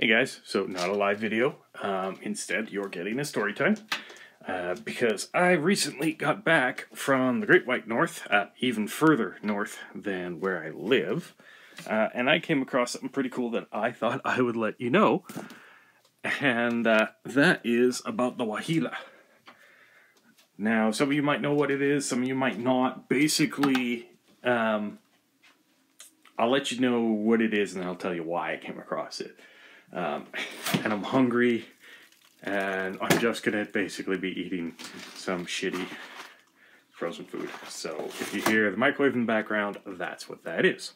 Hey guys, so not a live video. Um, instead, you're getting a story time. Uh, because I recently got back from the Great White North, uh, even further north than where I live, uh, and I came across something pretty cool that I thought I would let you know, and uh, that is about the Waheela. Now, some of you might know what it is, some of you might not. Basically, um, I'll let you know what it is, and I'll tell you why I came across it. Um, and I'm hungry, and I'm just gonna basically be eating some shitty frozen food. So if you hear the microwave in the background, that's what that is.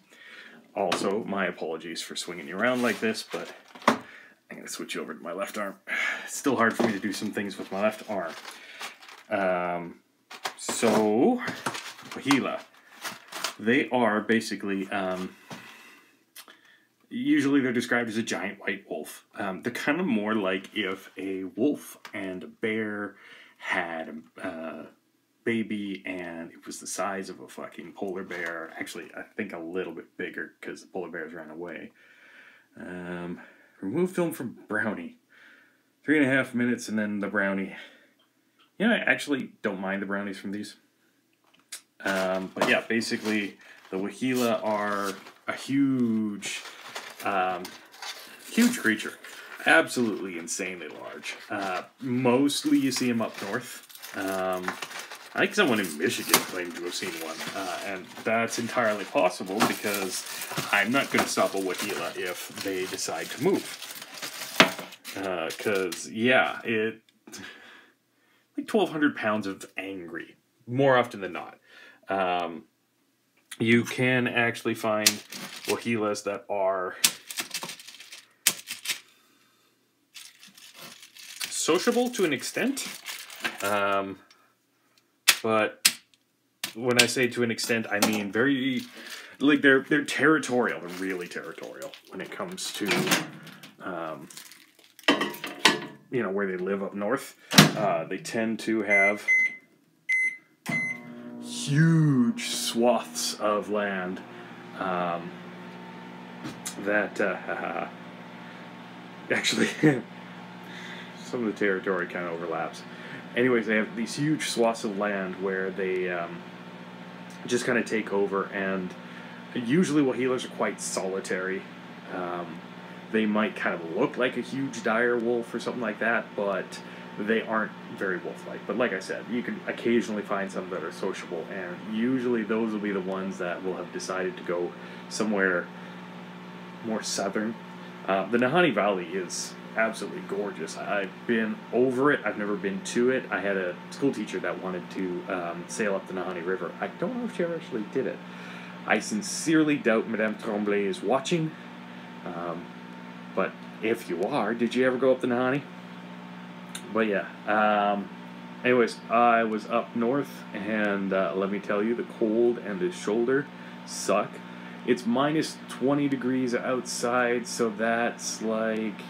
Also, my apologies for swinging you around like this, but I'm gonna switch over to my left arm. It's still hard for me to do some things with my left arm. Um, so, Waheela. They are basically um, usually they're described as a giant white wolf. Um, they're kind of more like if a wolf and a bear had a uh, baby and it was the size of a fucking polar bear. Actually, I think a little bit bigger because the polar bears ran away. Um, remove film from Brownie. Three and a half minutes and then the Brownie. You know, I actually don't mind the brownies from these. Um, but yeah, basically, the Waheela are a huge um, huge creature, absolutely insanely large. Uh, mostly you see them up north. Um, I think someone in Michigan claimed to have seen one, uh, and that's entirely possible because I'm not going to stop a Waheela if they decide to move. Because, uh, yeah, it. like 1,200 pounds of angry, more often than not. Um, you can actually find Waheelas that are sociable to an extent. Um, but when I say to an extent, I mean very like they're they're territorial. They're really territorial when it comes to um, you know where they live up north. Uh, they tend to have huge swaths of land um, that uh, actually some of the territory kind of overlaps. Anyways, they have these huge swaths of land where they um, just kind of take over, and usually waheelas are quite solitary. Um, they might kind of look like a huge dire wolf or something like that, but they aren't very wolf-like. But like I said, you can occasionally find some that are sociable, and usually those will be the ones that will have decided to go somewhere more southern. Uh, the Nahanni Valley is absolutely gorgeous. I've been over it. I've never been to it. I had a school teacher that wanted to um, sail up the Nahanni River. I don't know if she ever actually did it. I sincerely doubt Madame Tremblay is watching. Um, but if you are, did you ever go up the Nahanni? But yeah. Um, anyways, I was up north, and uh, let me tell you, the cold and the shoulder suck. It's minus 20 degrees outside, so that's like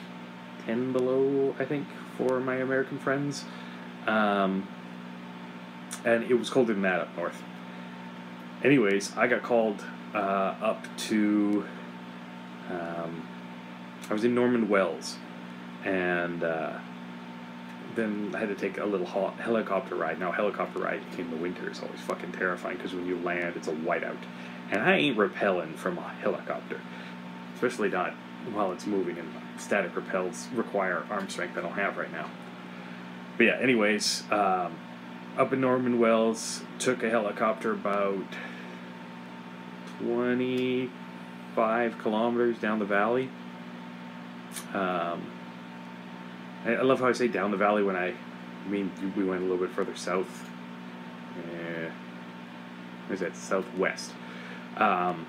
10 below, I think, for my American friends. Um, and it was colder than that up north. Anyways, I got called uh, up to. Um, I was in Norman Wells, and uh, then I had to take a little helicopter ride. Now, helicopter ride in the winter is always fucking terrifying because when you land, it's a whiteout. And I ain't rappelling from a helicopter, especially not while it's moving and static repels require arm strength I don't have right now. But yeah, anyways, um, up in Norman Wells, took a helicopter about 25 kilometers down the valley. Um, I love how I say down the valley when I, I mean we went a little bit further south. Uh, where's that? Southwest. Um,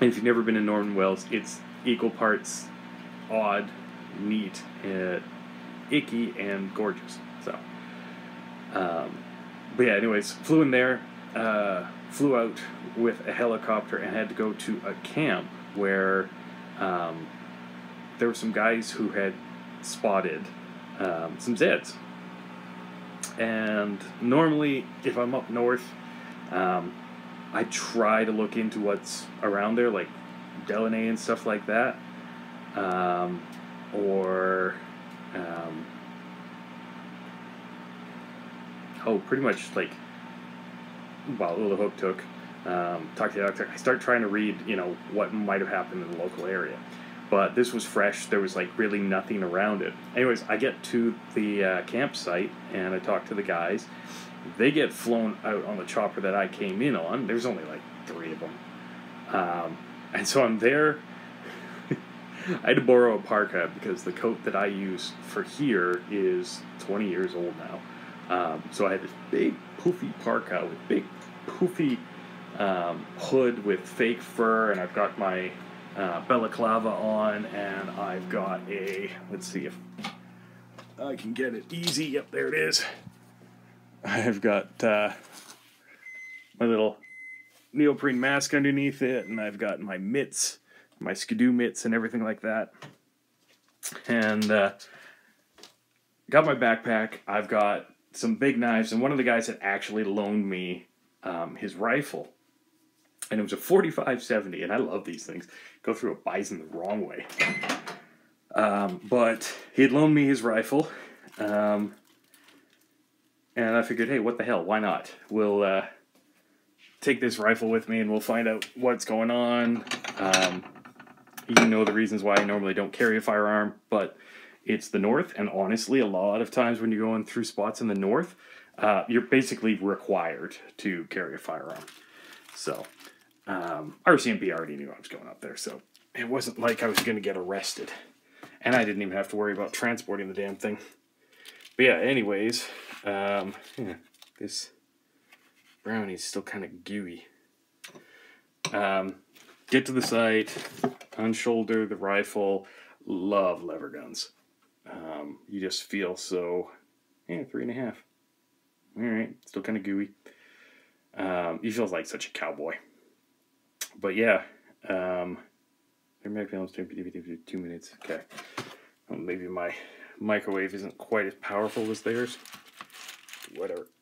and if you've never been in Norman Wells, it's equal parts odd, neat, uh, icky, and gorgeous. So, um, but yeah, anyways, flew in there, uh, flew out with a helicopter, and had to go to a camp where um, there were some guys who had spotted um, some Zeds. And normally, if I'm up north, um, I try to look into what's around there, like Delaunay and stuff like that. Um, or um, oh, pretty much like well, the hook took. Um, talk to the doctor. I start trying to read, you know, what might have happened in the local area, but this was fresh. There was like really nothing around it. Anyways, I get to the uh, campsite and I talk to the guys. They get flown out on the chopper that I came in on. There's only like three of them, um, and so I'm there. I had to borrow a parka because the coat that I use for here is 20 years old now. Um, so I had this big poofy parka with big poofy um, hood with fake fur, and I've got my uh, balaclava on, and I've got a let's see if I can get it easy. Yep, there it is. I've got uh, my little neoprene mask underneath it, and I've got my mitts, my skidoo mitts, and everything like that. And uh, got my backpack. I've got some big knives, and one of the guys had actually loaned me um, his rifle, and it was a 4570, and I love these things. Go through a bison the wrong way. Um, but he had loaned me his rifle, um, and I figured, hey, what the hell? Why not? We'll uh, take this rifle with me, and we'll find out what's going on. Um, you know the reasons why I normally don't carry a firearm, but it's the north, and honestly, a lot of times when you're going through spots in the north, uh, you're basically required to carry a firearm. So, um, RCMP already knew I was going up there, so it wasn't like I was going to get arrested. And I didn't even have to worry about transporting the damn thing. But yeah, anyways, um, yeah, this brownie's still kind of gooey. Um, get to the site, unshoulder the rifle. Love lever guns. Um, you just feel so, yeah, three and a half. All right, still kind of gooey. Um, he feels like such a cowboy. But yeah, um, two minutes. Okay, well, maybe my microwave isn't quite as powerful as theirs. Whatever.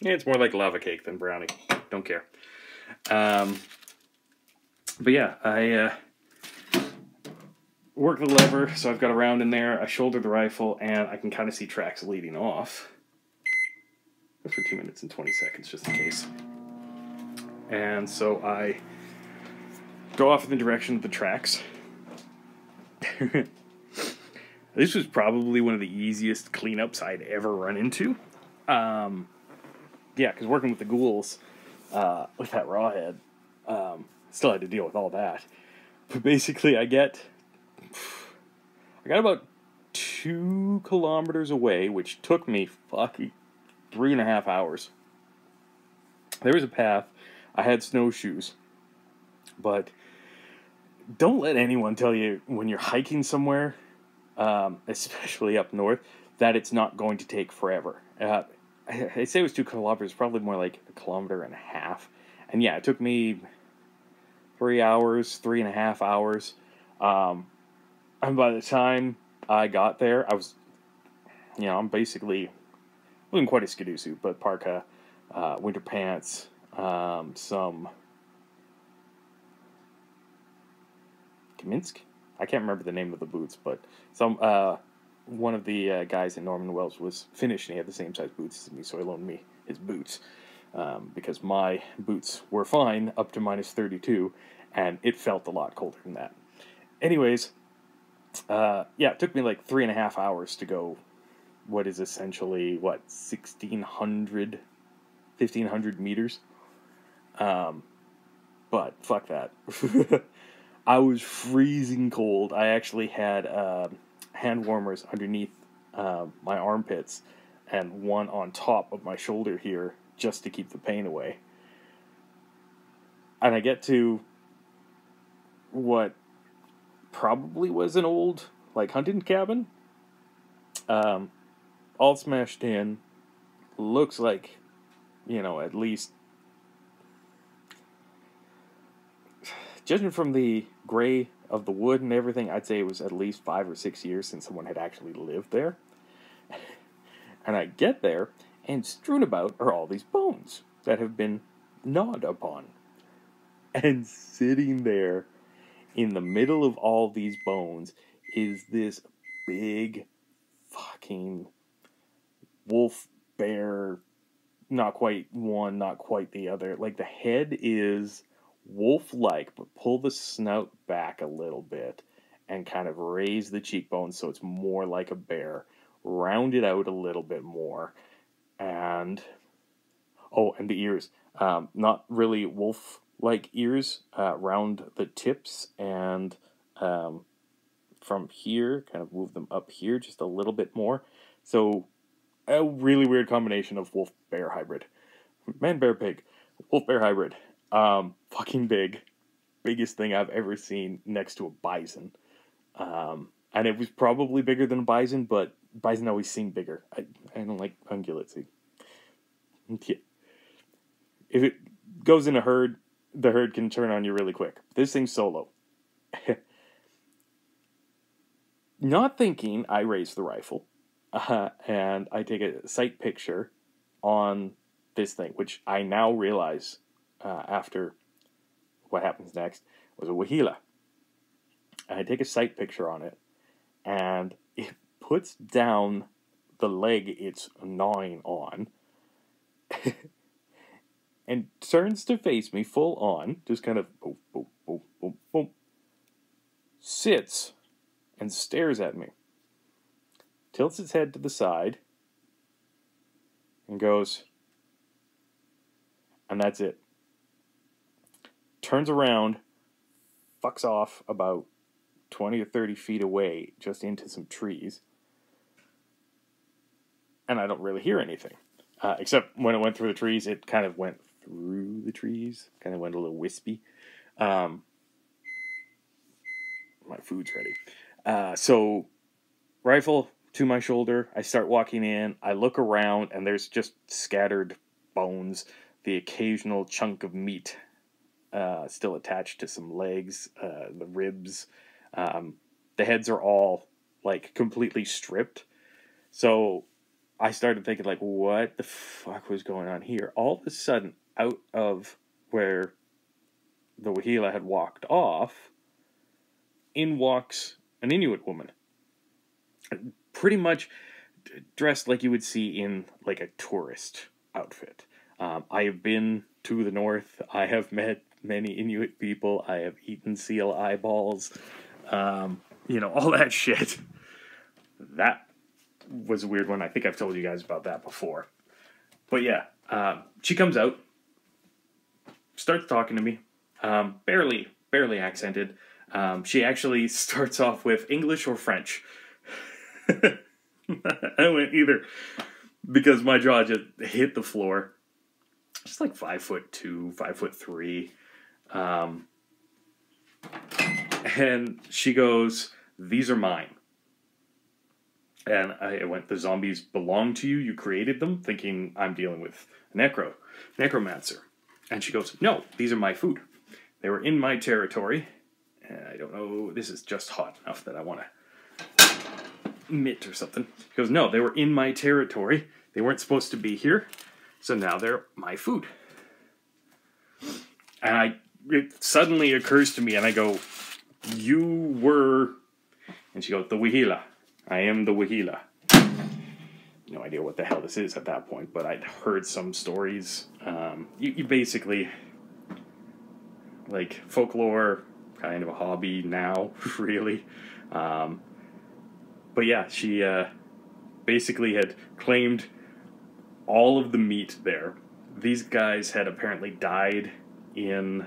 Yeah, it's more like lava cake than brownie. Don't care. Um, but yeah, I. Uh, work the lever, so I've got a round in there. I shoulder the rifle, and I can kind of see tracks leading off. For two minutes and 20 seconds, just in case. And so I go off in the direction of the tracks. this was probably one of the easiest cleanups I'd ever run into. Um, yeah, because working with the ghouls uh, with that rawhead, um, still had to deal with all that. But basically, I get I got about two kilometers away, which took me fucking three and a half hours. There was a path. I had snowshoes, but don't let anyone tell you when you're hiking somewhere, um, especially up north, that it's not going to take forever. Uh, I say it was two kilometers, probably more like a kilometer and a half. And yeah, it took me three hours, three and a half hours. Um, and by the time I got there, I was, you know, I'm basically, wasn't quite a skidoo suit, but parka, uh, winter pants, um, some Kaminsky. I can't remember the name of the boots, but some uh, one of the uh, guys in Norman Wells was Finnish and he had the same size boots as me, so he loaned me his boots um, because my boots were fine up to minus 32, and it felt a lot colder than that. Anyways, uh, yeah, it took me like three and a half hours to go what is essentially what 1600 1500 meters? Um but fuck that. I was freezing cold. I actually had uh, hand warmers underneath uh, my armpits and one on top of my shoulder here just to keep the pain away and i get to what probably was an old like hunting cabin. Um, all smashed in. Looks like, you know, at least judging from the gray of the wood and everything, I'd say it was at least five or six years since someone had actually lived there. and I get there, and strewn about are all these bones that have been gnawed upon. And sitting there in the middle of all these bones is this big fucking wolf bear not quite one not quite the other like the head is wolf like but pull the snout back a little bit and kind of raise the cheekbones so it's more like a bear round it out a little bit more and oh and the ears um, not really wolf like ears uh, round the tips and um, from here, kind of move them up here just a little bit more. So a really weird combination of wolf bear hybrid, man bear pig, wolf bear hybrid. Um, fucking big, biggest thing I've ever seen next to a bison. Um, and it was probably bigger than a bison, but bison always seem bigger. I I don't like ungulates. Yeah. If it goes in a herd, the herd can turn on you really quick. This thing's solo. Not thinking, I raise the rifle uh, and I take a sight picture on this thing, which I now realize uh, after what happens next was a waheela. And I take a sight picture on it, and it puts down the leg it's gnawing on and turns to face me full on, just kind of boom, boom, boom, boom, boom, sits and stares at me, tilts its head to the side, and goes, and that's it. Turns around, fucks off about 20 or 30 feet away, just into some trees, and I don't really hear anything. Uh, except when it went through the trees, it kind of went through the trees, kind of went a little wispy. Um, my food's ready. Uh, so, rifle to my shoulder. I start walking in. I look around, and there's just scattered bones, the occasional chunk of meat uh, still attached to some legs, uh, the ribs. Um, the heads are all like completely stripped. So I started thinking, like, what the fuck was going on here? All of a sudden, out of where the Waheela had walked off, in walks an Inuit woman, pretty much dressed like you would see in like a tourist outfit. Um, I have been to the north. I have met many Inuit people. I have eaten seal eyeballs. Um, you know all that shit. That was a weird one. I think I've told you guys about that before. But yeah, uh, she comes out, starts talking to me, um, barely, barely accented. Um, she actually starts off with English or French. I went either because my jaw just hit the floor. Just like five foot two, five foot three. Um, and she goes, These are mine. And I went, The zombies belong to you. You created them, thinking I'm dealing with a necro, necromancer. And she goes, No, these are my food. They were in my territory. And I don't know, this is just hot enough that I want to mitt or something. She goes, No, they were in my territory. They weren't supposed to be here. So now they're my food. And I it suddenly occurs to me and I go, You were and she goes, The Waheela. I am the Waheela. No idea what the hell this is at that point, but I'd heard some stories. Um, you, you basically like folklore, kind of a hobby now, really. Um, but yeah, she uh, basically had claimed all of the meat there. These guys had apparently died in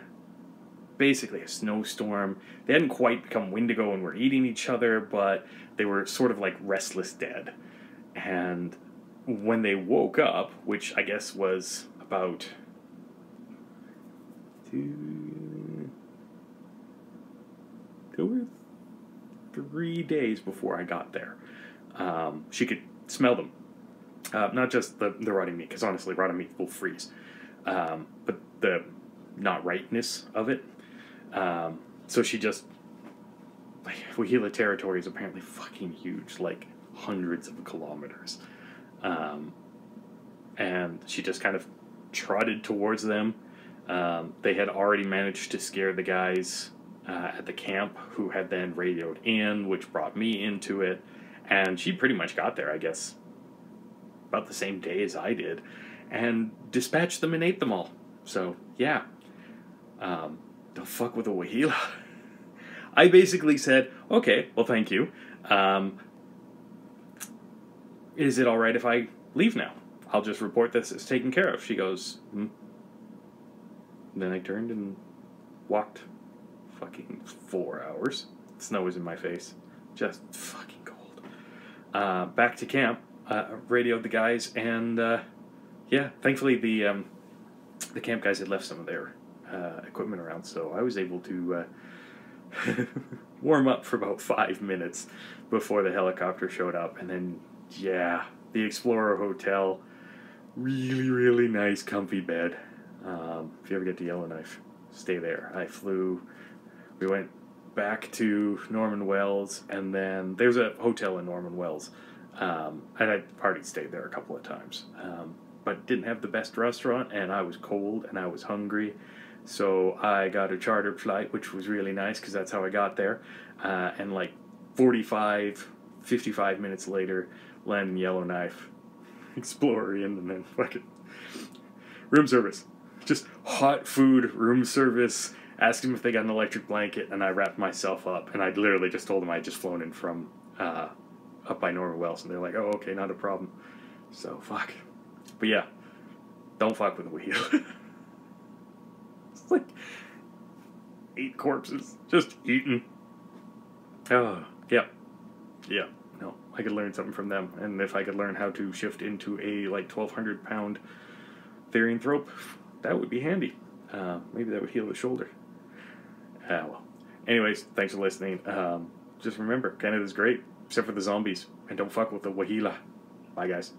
basically a snowstorm. They hadn't quite become Wendigo and were eating each other, but they were sort of like restless dead. And when they woke up, which I guess was about two, two or three days before I got there, um, she could smell them. Uh, not just the, the rotting meat, because honestly, rotting meat will freeze, um, but the not rightness of it. Um, so she just like Waheela territory is apparently fucking huge, like hundreds of kilometers. Um, and she just kind of trotted towards them. Um, they had already managed to scare the guys uh, at the camp who had then radioed in, which brought me into it. And she pretty much got there, I guess, about the same day as I did, and dispatched them and ate them all. So, yeah. Um, don't fuck with a Waheela. I basically said, okay, well, thank you. Um, is it all right if I leave now? I'll just report this as taken care of. She goes, hmm. Then I turned and walked fucking four hours. Snow was in my face. Just fucking cold. Uh, back to camp. Uh, radioed the guys, and uh, yeah, thankfully the um, the camp guys had left some of their uh, equipment around, so I was able to uh, warm up for about five minutes before the helicopter showed up, and then yeah, the Explorer Hotel, really really nice, comfy bed. Um, if you ever get to Yellowknife, stay there. I flew. We went back to Norman Wells, and then there's a hotel in Norman Wells, um, and I already stayed there a couple of times. Um, but didn't have the best restaurant, and I was cold and I was hungry, so I got a chartered flight, which was really nice because that's how I got there. Uh, and like 45, 55 minutes later, land in Yellowknife, Explorer in, and then fucking room service. Just hot food, room service. Asked him if they got an electric blanket, and I wrapped myself up. And I literally just told them I'd just flown in from uh, up by Norman Wells, and they're like, "Oh, okay, not a problem." So fuck. But yeah, don't fuck with the wheel. like eight corpses just eaten. Oh, yeah, yeah. No, I could learn something from them, and if I could learn how to shift into a like twelve hundred pound therianthrope, that would be handy. Uh, maybe that would heal the shoulder. Ah, well. Anyways, thanks for listening. Um, just remember, Canada's great, except for the zombies, and don't fuck with the Waheela. Bye, guys.